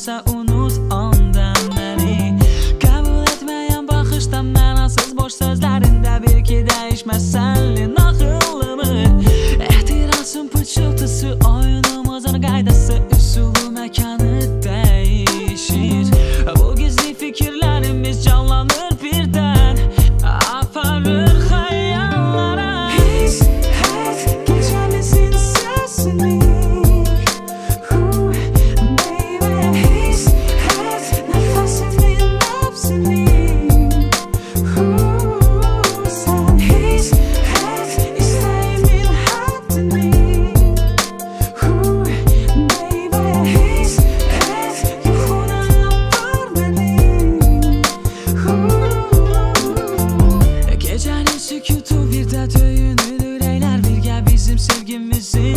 istersə unut ondan məni Qəbul etməyən baxışdan mənasız boş sözlərində bir ki dəyişməz sənlin give me zero.